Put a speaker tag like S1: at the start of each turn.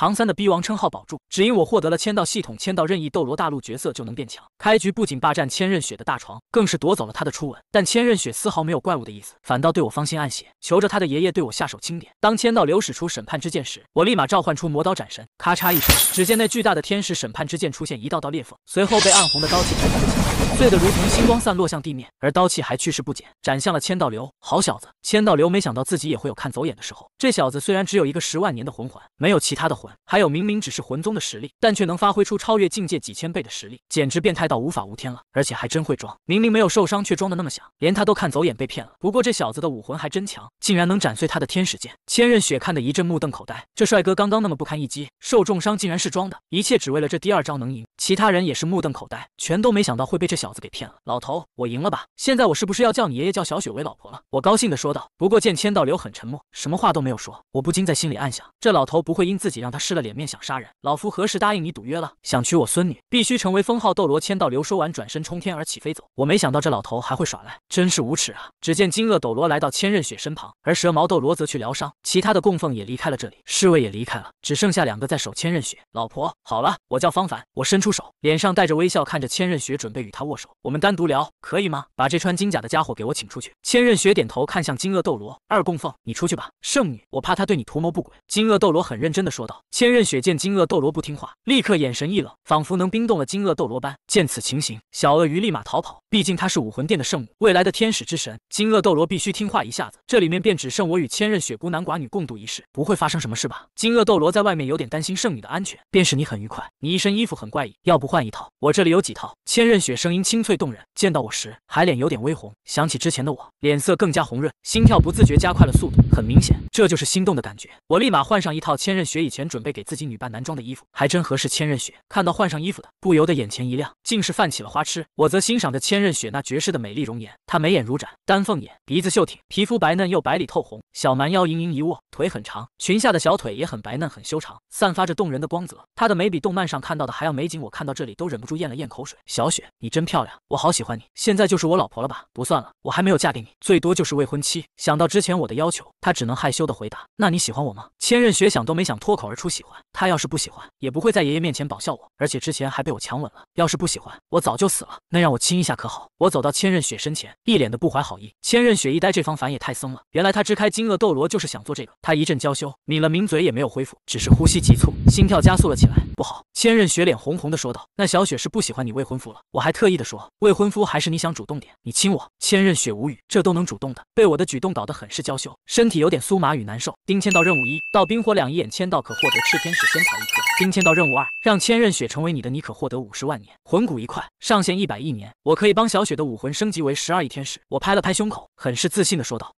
S1: 唐三的逼王称号保住，只因我获得了签到系统签到任意斗罗大陆角色就能变强。开局不仅霸占千仞雪的大床，更是夺走了他的初吻。但千仞雪丝毫没有怪物的意思，反倒对我芳心暗写，求着他的爷爷对我下手轻点。当签到流使出审判之剑时，我立马召唤出魔刀斩神，咔嚓一声，只见那巨大的天使审判之剑出现一道道裂缝，随后被暗红的刀气斩断。碎得如同星光散落向地面，而刀气还去势不减，斩向了千道流。好小子，千道流没想到自己也会有看走眼的时候。这小子虽然只有一个十万年的魂环，没有其他的魂，还有明明只是魂宗的实力，但却能发挥出超越境界几千倍的实力，简直变态到无法无天了。而且还真会装，明明没有受伤，却装的那么响，连他都看走眼被骗了。不过这小子的武魂还真强，竟然能斩碎他的天使剑。千仞雪看得一阵目瞪口呆，这帅哥刚刚那么不堪一击，受重伤竟然是装的，一切只为了这第二招能赢。其他人也是目瞪口呆，全都没想到会被这小子给骗了。老头。我赢了吧？现在我是不是要叫你爷爷叫小雪为老婆了？我高兴的说道。不过见千道流很沉默，什么话都没有说，我不禁在心里暗想：这老头不会因自己让他失了脸面想杀人？老夫何时答应你赌约了？想娶我孙女，必须成为封号斗罗。千道流说完，转身冲天而起飞走。我没想到这老头还会耍赖，真是无耻啊！只见金鳄斗罗来到千仞雪身旁，而蛇矛斗罗则去疗伤，其他的供奉也离开了这里，侍卫也离开了，只剩下两个在守千仞雪。老婆，好了，我叫方凡，我伸出手，脸上带着微笑看着千仞雪，准备与他握握手。我们单独聊，可以吗？把这穿金甲的家伙给我请出去。千仞雪点头，看向金鳄斗罗二供奉，你出去吧。圣女，我怕他对你图谋不轨。金鳄斗罗很认真的说道。千仞雪见金鳄斗罗不听话，立刻眼神一冷，仿佛能冰冻了金鳄斗罗般。见此情形，小鳄鱼立马逃跑。毕竟他是武魂殿的圣母，未来的天使之神。金鳄斗罗必须听话。一下子，这里面便只剩我与千仞雪孤男寡女共度一世，不会发生什么事吧？金鳄斗罗在外面有点担心圣女的安全。便是你很愉快，你一身衣服很怪异，要不换一套？我这里有几套。千仞雪声音清脆动人，见到我时还脸有点微红，想起之前的我，脸色更加红润，心跳不自觉加快了速度。很明显，这就是心动的感觉。我立马换上一套千仞雪以前准备给自己女扮男装的衣服，还真合适。千仞雪看到换上衣服的，不由得眼前一亮，竟是泛起了花痴。我则欣赏着千仞雪那绝世的美丽容颜。她眉眼如展，丹凤眼，鼻子秀挺，皮肤白嫩又白里透红，小蛮腰盈盈一握，腿很长，裙下的小腿也很白嫩很修长，散发着动人的光泽。她的美比动漫上看到的还要美景。我看到这里都忍不住咽了咽口水。小雪，你真真漂亮，我好喜欢你，现在就是我老婆了吧？不算了，我还没有嫁给你，最多就是未婚妻。想到之前我的要求，她只能害羞的回答：“那你喜欢我吗？”千仞雪想都没想，脱口而出喜欢。她要是不喜欢，也不会在爷爷面前保笑我，而且之前还被我强吻了。要是不喜欢，我早就死了。那让我亲一下可好？我走到千仞雪身前，一脸的不怀好意。千仞雪一呆，这方凡也太僧了。原来他支开金鳄斗罗就是想做这个。他一阵娇羞，抿了抿嘴，也没有恢复，只是呼吸急促，心跳加速了起来。不好！千仞雪脸红红的说道：“那小雪是不喜欢你未婚夫了。我还特意的说，未婚夫还是你想主动点，你亲我。”千仞雪无语，这都能主动的，被我的举动搞得很是娇羞，身体有点酥麻与难受。丁签到任务一，到冰火两仪眼签到可获得炽天使仙草一颗。丁签到任务二，让千仞雪成为你的，你可获得五十万年魂骨一块，上限一百亿年。我可以帮小雪的武魂升级为十二亿天使。我拍了拍胸口，很是自信的说道。